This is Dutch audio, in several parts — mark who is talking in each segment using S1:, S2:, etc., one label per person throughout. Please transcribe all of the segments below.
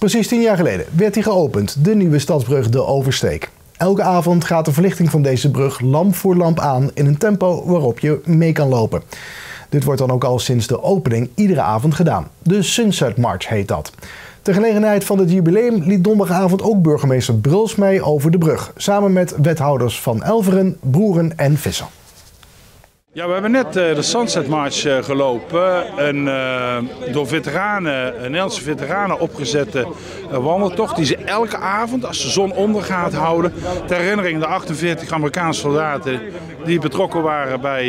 S1: Precies tien jaar geleden werd hij geopend, de nieuwe stadsbrug De Oversteek. Elke avond gaat de verlichting van deze brug lamp voor lamp aan in een tempo waarop je mee kan lopen. Dit wordt dan ook al sinds de opening iedere avond gedaan. De Sunset March heet dat. Ter gelegenheid van het jubileum liet donderdagavond ook burgemeester Bruls mee over de brug. Samen met wethouders van Elveren, Broeren en Vissen.
S2: Ja, we hebben net uh, de Sunset March uh, gelopen. Een uh, door veteranen, Nederlandse veteranen opgezette wandeltocht. Die ze elke avond, als de zon ondergaat, houden. Ter herinnering de 48 Amerikaanse soldaten die betrokken waren bij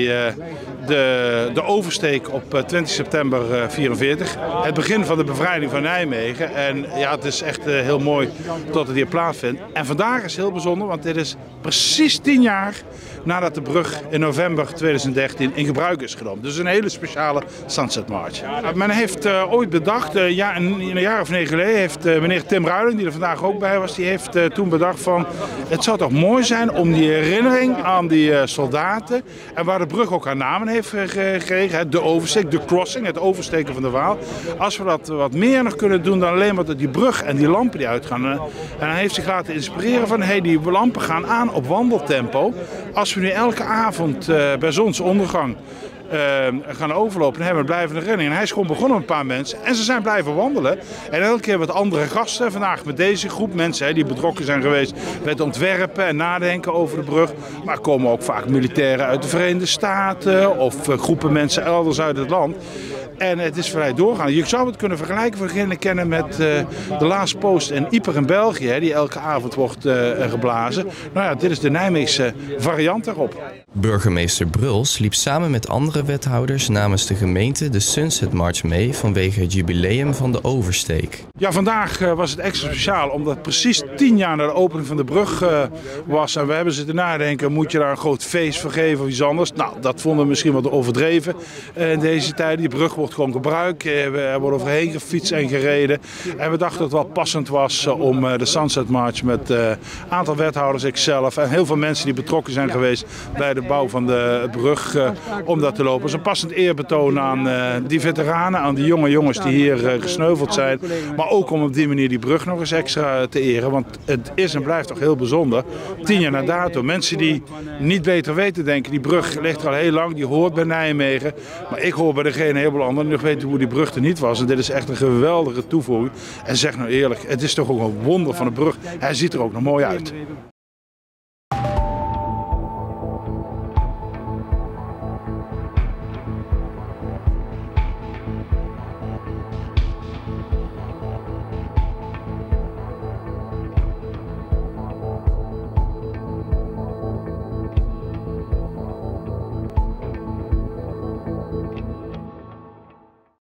S2: de, de oversteek op 20 september 44. Het begin van de bevrijding van Nijmegen. En ja, het is echt heel mooi dat het hier plaatsvindt. En vandaag is heel bijzonder, want dit is precies 10 jaar nadat de brug in november 2013 in gebruik is genomen. Dus een hele speciale Sunset March. Men heeft uh, ooit bedacht, uh, ja, een, een, jaar of negen geleden, heeft uh, meneer Tim Ruiling, die er vandaag ook bij was, die heeft toen bedacht van het zou toch mooi zijn om die herinnering aan die soldaten en waar de brug ook haar namen heeft gekregen, de oversteek, de crossing, het oversteken van de Waal. Als we dat wat meer nog kunnen doen dan alleen maar die brug en die lampen die uitgaan. En hij heeft zich laten inspireren van hey, die lampen gaan aan op wandeltempo. Als we nu elke avond bij zonsondergang uh, gaan overlopen, hebben we een blijvende renning. En hij is gewoon begonnen met een paar mensen en ze zijn blijven wandelen. En elke keer wat andere gasten. Vandaag met deze groep mensen hè, die betrokken zijn geweest met ontwerpen en nadenken over de brug. Maar komen ook vaak militairen uit de Verenigde Staten of uh, groepen mensen elders uit het land. En het is vrij doorgaan. Je zou het kunnen vergelijken voor kennen met uh, de Laatste Post en Ieper in België, hè, die elke avond wordt uh, geblazen. Nou ja, dit is de Nijmeegse variant daarop.
S3: Burgemeester Bruls liep samen met andere wethouders namens de gemeente de Sunset March mee vanwege het jubileum van de oversteek.
S2: Ja, vandaag uh, was het extra speciaal omdat het precies tien jaar na de opening van de brug was. En we hebben zitten nadenken, moet je daar een groot feest voor geven of iets anders? Nou, dat vonden we misschien wat overdreven in deze tijd. Die brug wordt gewoon gebruikt. We hebben overheen gefietst en gereden. En we dachten dat het wel passend was eh, om eh, de Sunset March met een eh, aantal wethouders, ikzelf en heel veel mensen die betrokken zijn geweest bij de bouw van de brug om dat te lopen. Is een passend eerbetoon aan die veteranen, aan die jonge jongens die hier gesneuveld zijn. Maar ook om op die manier die brug nog eens extra te eren. Want het is en blijft toch heel bijzonder. Tien jaar na dato. Mensen die niet beter weten denken, die brug ligt er al heel lang, die hoort bij Nijmegen. Maar ik hoor bij degene heel veel anderen nog weten hoe die brug er niet was. En dit is echt een geweldige toevoeging. En zeg nou eerlijk, het is toch ook een wonder van de brug. Hij ziet er ook nog mooi uit.